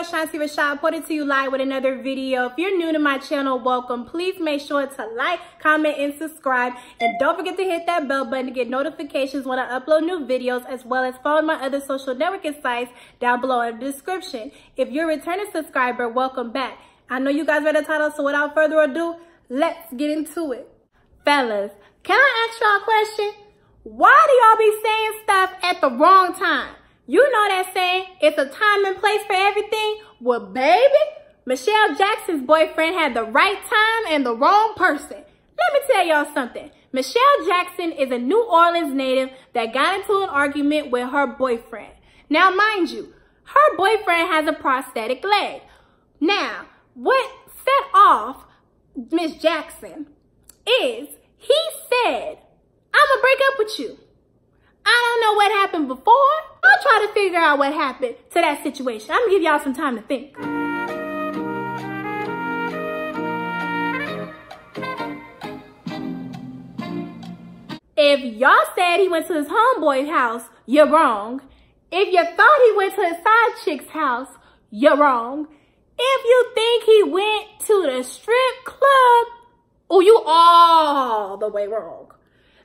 Ashanti Rashad reporting to you live with another video. If you're new to my channel, welcome. Please make sure to like, comment, and subscribe. And don't forget to hit that bell button to get notifications when I upload new videos, as well as follow my other social networking sites down below in the description. If you're a returning subscriber, welcome back. I know you guys read the title, so without further ado, let's get into it. Fellas, can I ask y'all a question? Why do y'all be saying stuff at the wrong time? You know that saying, it's a time and place for everything? Well, baby, Michelle Jackson's boyfriend had the right time and the wrong person. Let me tell y'all something. Michelle Jackson is a New Orleans native that got into an argument with her boyfriend. Now, mind you, her boyfriend has a prosthetic leg. Now, what set off Miss Jackson is he said, I'm gonna break up with you. I don't know what happened before. Try to figure out what happened to that situation. I'm gonna give y'all some time to think. If y'all said he went to his homeboy's house, you're wrong. If you thought he went to his side chick's house, you're wrong. If you think he went to the strip club, oh, you all the way wrong.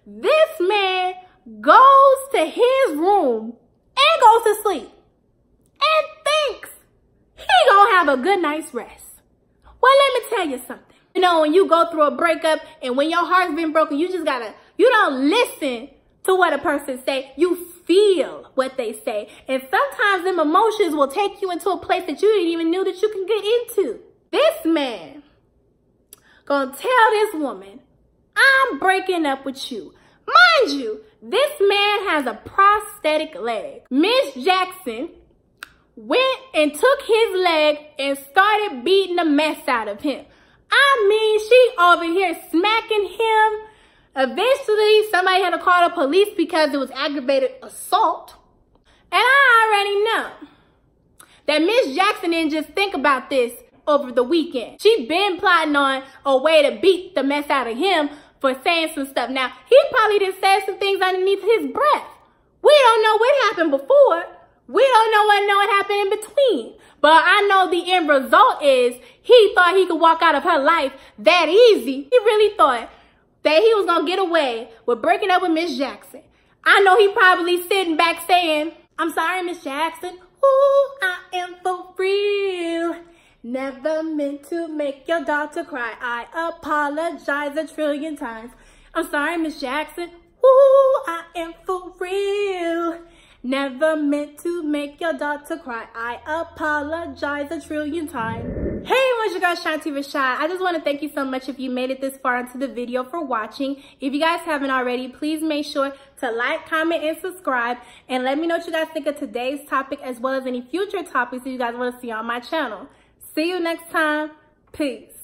This man goes to his room and goes to sleep and thinks he gonna have a good night's rest. Well, let me tell you something. You know, when you go through a breakup and when your heart's been broken, you just gotta, you don't listen to what a person say. You feel what they say. And sometimes them emotions will take you into a place that you didn't even knew that you can get into. This man gonna tell this woman, I'm breaking up with you. Mind you, this man has a prosthetic leg. Miss Jackson went and took his leg and started beating the mess out of him. I mean, she over here smacking him. Eventually, somebody had to call the police because it was aggravated assault. And I already know that Miss Jackson didn't just think about this over the weekend. She been plotting on a way to beat the mess out of him for saying some stuff. Now, he probably just said some things underneath his breath. We don't know what happened before. We don't know what know what happened in between. But I know the end result is he thought he could walk out of her life that easy. He really thought that he was going to get away with breaking up with Miss Jackson. I know he probably sitting back saying, I'm sorry, Miss Jackson. Ooh, I am for real. Never meant to make your daughter cry. I apologize a trillion times. I'm sorry, Miss Jackson. Ooh, I am. Never meant to make your daughter cry. I apologize a trillion times. Hey, what's your girl Ashanti Rashad. I just want to thank you so much if you made it this far into the video for watching. If you guys haven't already, please make sure to like, comment, and subscribe. And let me know what you guys think of today's topic as well as any future topics that you guys want to see on my channel. See you next time. Peace.